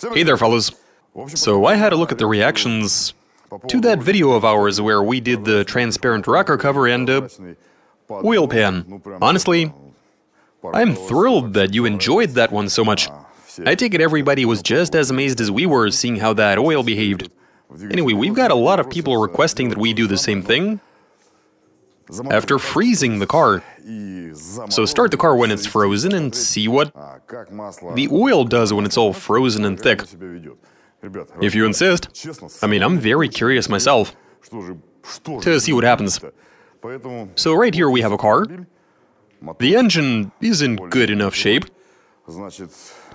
Hey there, fellas. So I had a look at the reactions to that video of ours where we did the transparent rocker cover and uh, oil pan. Honestly, I'm thrilled that you enjoyed that one so much. I take it everybody was just as amazed as we were seeing how that oil behaved. Anyway, we've got a lot of people requesting that we do the same thing after freezing the car. So start the car when it's frozen and see what the oil does when it's all frozen and thick. If you insist. I mean, I'm very curious myself to see what happens. So right here we have a car. The engine is in good enough shape.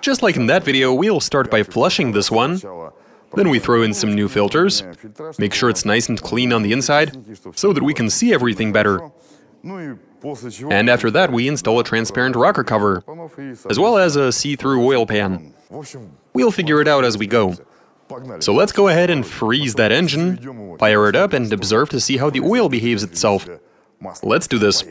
Just like in that video, we'll start by flushing this one. Then we throw in some new filters, make sure it's nice and clean on the inside, so that we can see everything better. And after that, we install a transparent rocker cover, as well as a see-through oil pan. We'll figure it out as we go. So let's go ahead and freeze that engine, fire it up and observe to see how the oil behaves itself. Let's do this.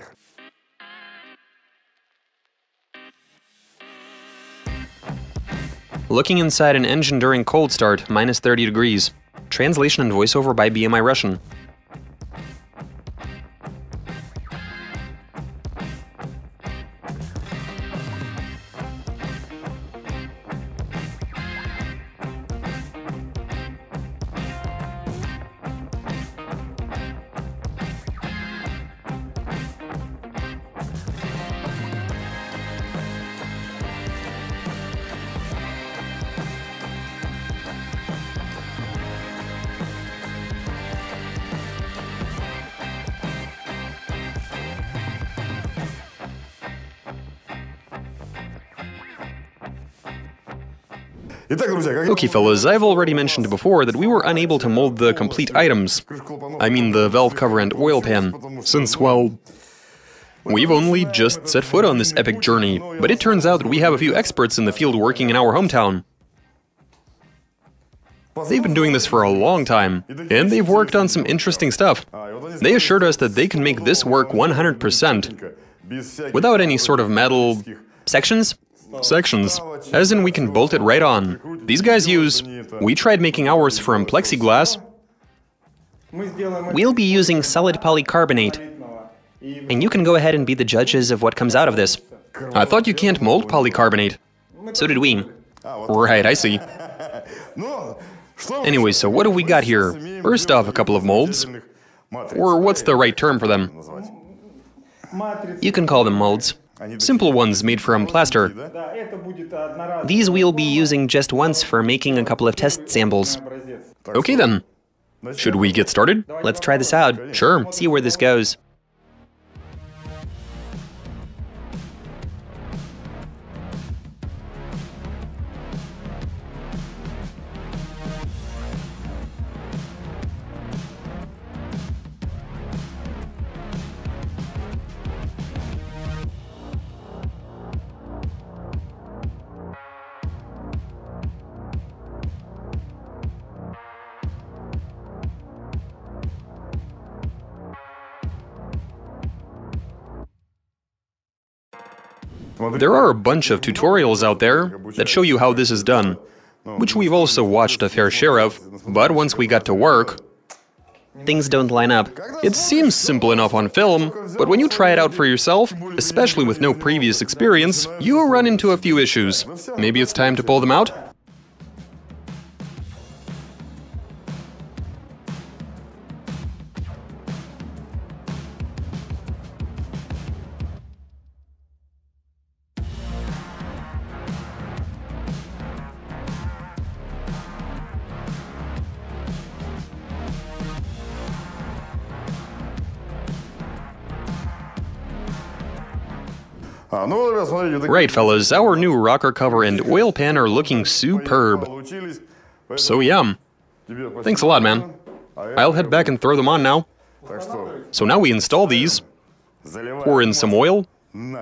Looking inside an engine during cold start, minus 30 degrees. Translation and voiceover by BMI Russian. Okay, fellas, I've already mentioned before that we were unable to mold the complete items. I mean the valve cover and oil pan, since, well, we've only just set foot on this epic journey, but it turns out that we have a few experts in the field working in our hometown. They've been doing this for a long time, and they've worked on some interesting stuff. They assured us that they can make this work 100%, without any sort of metal sections? Sections. As in we can bolt it right on. These guys use... We tried making ours from plexiglass. We'll be using solid polycarbonate. And you can go ahead and be the judges of what comes out of this. I thought you can't mold polycarbonate. So did we. Right, I see. Anyway, so what do we got here? First off, a couple of molds. Or what's the right term for them? You can call them molds. Simple ones made from plaster. These we'll be using just once for making a couple of test samples. Okay then. Should we get started? Let's try this out. Sure. See where this goes. There are a bunch of tutorials out there that show you how this is done, which we've also watched a fair share of, but once we got to work, things don't line up. It seems simple enough on film, but when you try it out for yourself, especially with no previous experience, you run into a few issues. Maybe it's time to pull them out? Right, fellas, our new rocker cover and oil pan are looking superb. So yum. Thanks a lot, man. I'll head back and throw them on now. So now we install these, pour in some oil,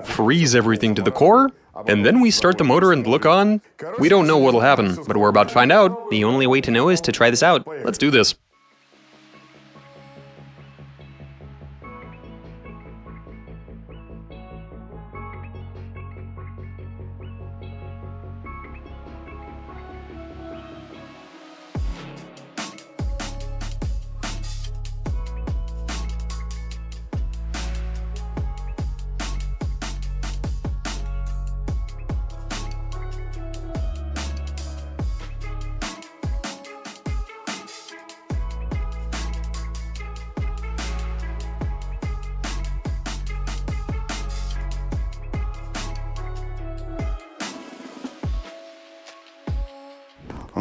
freeze everything to the core, and then we start the motor and look on. We don't know what'll happen, but we're about to find out. The only way to know is to try this out. Let's do this.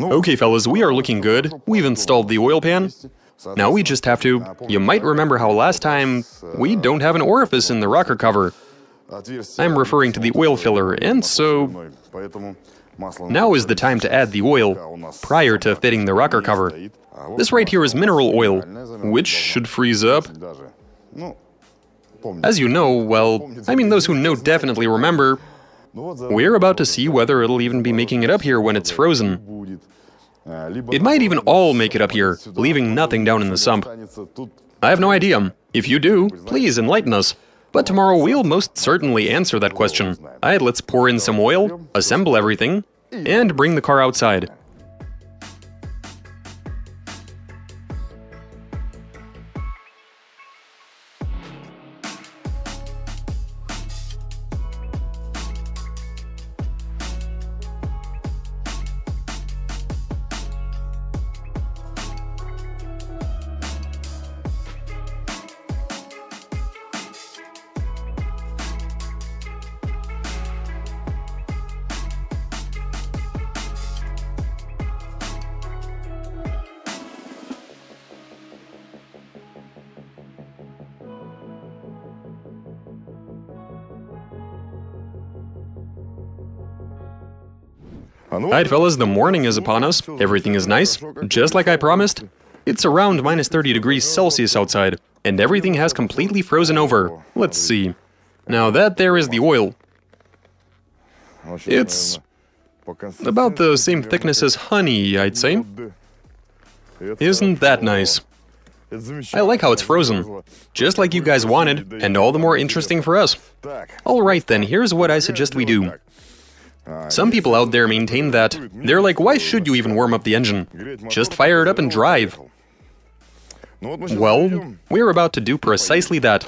Okay, fellas, we are looking good. We've installed the oil pan. Now we just have to... You might remember how last time we don't have an orifice in the rocker cover. I'm referring to the oil filler, and so now is the time to add the oil, prior to fitting the rocker cover. This right here is mineral oil, which should freeze up. As you know, well, I mean those who know definitely remember, we're about to see whether it'll even be making it up here when it's frozen. It might even all make it up here, leaving nothing down in the sump. I have no idea. If you do, please enlighten us. But tomorrow we'll most certainly answer that question. Alright, let's pour in some oil, assemble everything, and bring the car outside. Alright fellas, the morning is upon us, everything is nice, just like I promised. It's around minus 30 degrees Celsius outside, and everything has completely frozen over. Let's see. Now that there is the oil. It's about the same thickness as honey, I'd say. Isn't that nice? I like how it's frozen, just like you guys wanted, and all the more interesting for us. Alright then, here's what I suggest we do. Some people out there maintain that. They're like, why should you even warm up the engine? Just fire it up and drive. Well, we're about to do precisely that.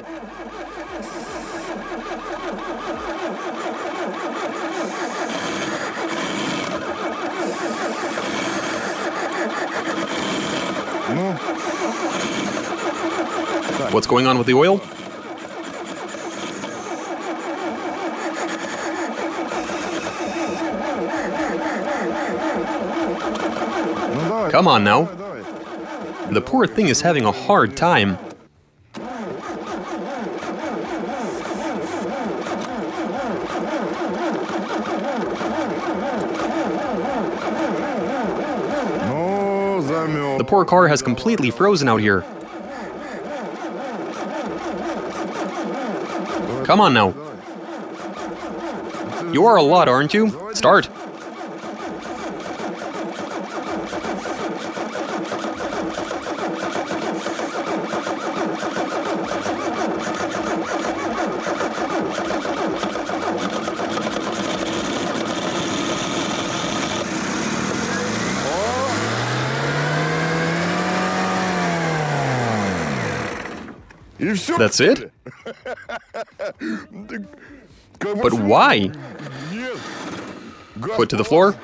What's going on with the oil? Come on now. The poor thing is having a hard time. The poor car has completely frozen out here. Come on now. You are a lot, aren't you? Start. That's it? But why? Put to the floor.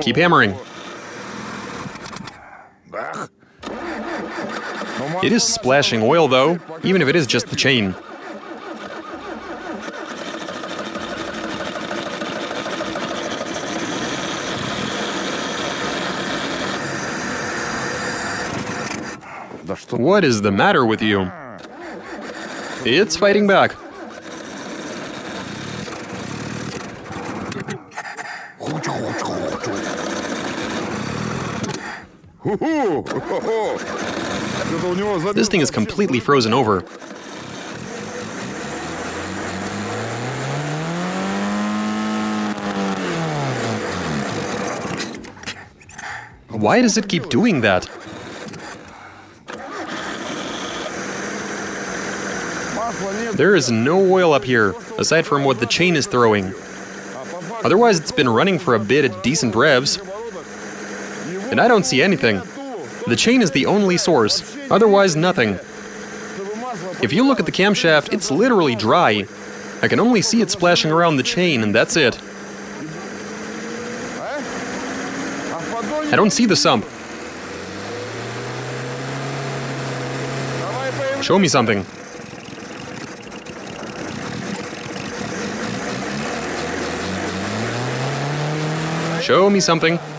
Keep hammering. It is splashing oil though, even if it is just the chain. What is the matter with you? It's fighting back. This thing is completely frozen over. Why does it keep doing that? There is no oil up here, aside from what the chain is throwing. Otherwise, it's been running for a bit at decent revs. And I don't see anything. The chain is the only source, otherwise nothing. If you look at the camshaft, it's literally dry. I can only see it splashing around the chain, and that's it. I don't see the sump. Show me something. Show me something.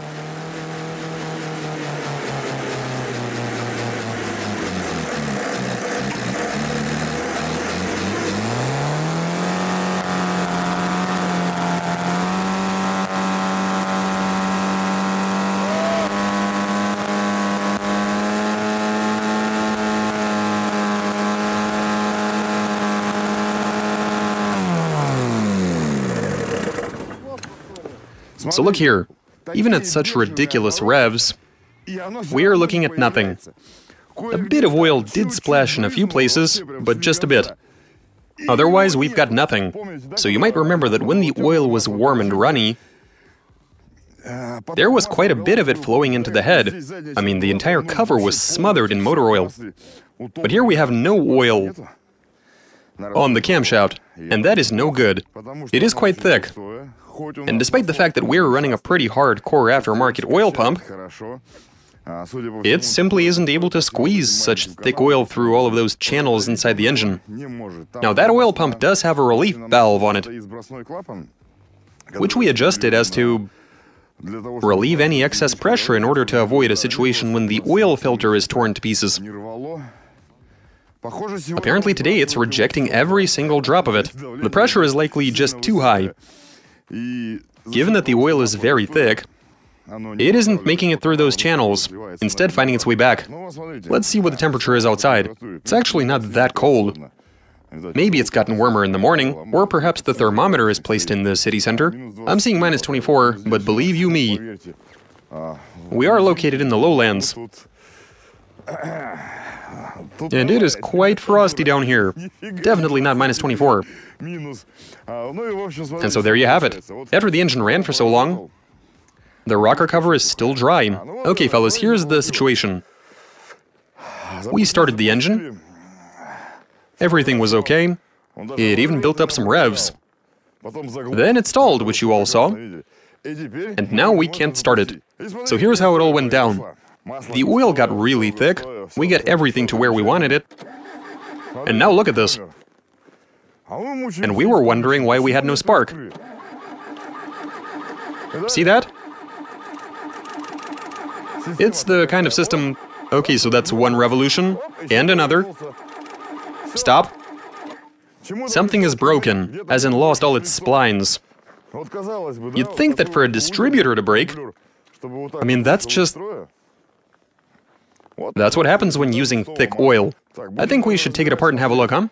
So look here, even at such ridiculous revs, we are looking at nothing. A bit of oil did splash in a few places, but just a bit. Otherwise, we've got nothing. So you might remember that when the oil was warm and runny, there was quite a bit of it flowing into the head. I mean, the entire cover was smothered in motor oil. But here we have no oil on the camshaft, and that is no good. It is quite thick. And despite the fact that we're running a pretty hardcore aftermarket oil pump, it simply isn't able to squeeze such thick oil through all of those channels inside the engine. Now that oil pump does have a relief valve on it, which we adjusted as to relieve any excess pressure in order to avoid a situation when the oil filter is torn to pieces. Apparently today it's rejecting every single drop of it. The pressure is likely just too high. Given that the oil is very thick, it isn't making it through those channels, instead finding its way back. Let's see what the temperature is outside. It's actually not that cold. Maybe it's gotten warmer in the morning, or perhaps the thermometer is placed in the city center. I'm seeing minus 24, but believe you me, we are located in the lowlands. And it is quite frosty down here. Definitely not minus 24. And so there you have it. After the engine ran for so long, the rocker cover is still dry. Okay, fellas, here's the situation. We started the engine. Everything was okay. It even built up some revs. Then it stalled, which you all saw. And now we can't start it. So here's how it all went down. The oil got really thick, we got everything to where we wanted it. And now look at this. And we were wondering why we had no spark. See that? It's the kind of system... Okay, so that's one revolution, and another. Stop. Something is broken, as in lost all its splines. You'd think that for a distributor to break, I mean, that's just that's what happens when using thick oil. I think we should take it apart and have a look, huh?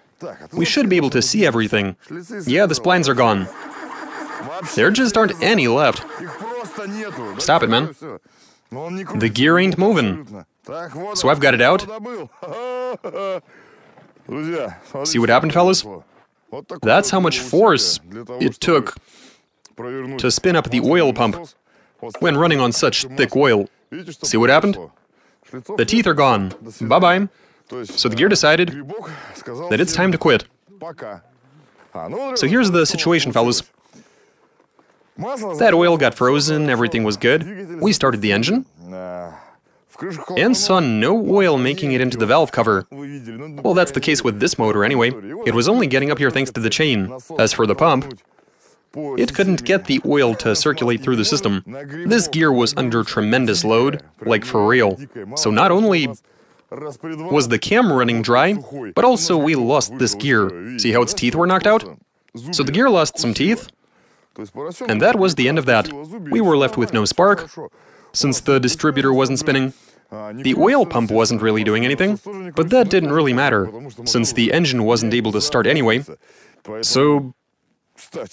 We should be able to see everything. Yeah, the splines are gone. There just aren't any left. Stop it, man. The gear ain't moving. So I've got it out. See what happened, fellas? That's how much force it took to spin up the oil pump when running on such thick oil. See what happened? The teeth are gone. Bye-bye. So the gear decided that it's time to quit. So here's the situation, fellas. That oil got frozen, everything was good. We started the engine and saw no oil making it into the valve cover. Well, that's the case with this motor anyway. It was only getting up here thanks to the chain. As for the pump, it couldn't get the oil to circulate through the system. This gear was under tremendous load, like for real. So not only was the cam running dry, but also we lost this gear. See how its teeth were knocked out? So the gear lost some teeth, and that was the end of that. We were left with no spark, since the distributor wasn't spinning. The oil pump wasn't really doing anything, but that didn't really matter, since the engine wasn't able to start anyway. So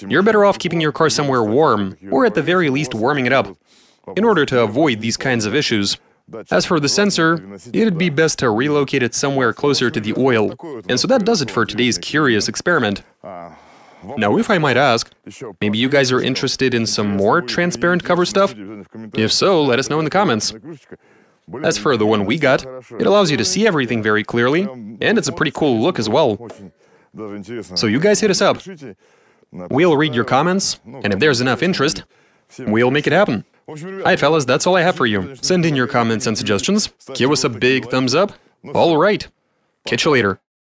you're better off keeping your car somewhere warm, or at the very least warming it up, in order to avoid these kinds of issues. As for the sensor, it'd be best to relocate it somewhere closer to the oil. And so that does it for today's curious experiment. Now, if I might ask, maybe you guys are interested in some more transparent cover stuff? If so, let us know in the comments. As for the one we got, it allows you to see everything very clearly, and it's a pretty cool look as well. So you guys hit us up. We'll read your comments, and if there's enough interest, we'll make it happen. Hi, fellas, that's all I have for you. Send in your comments and suggestions, give us a big thumbs up. Alright, catch you later.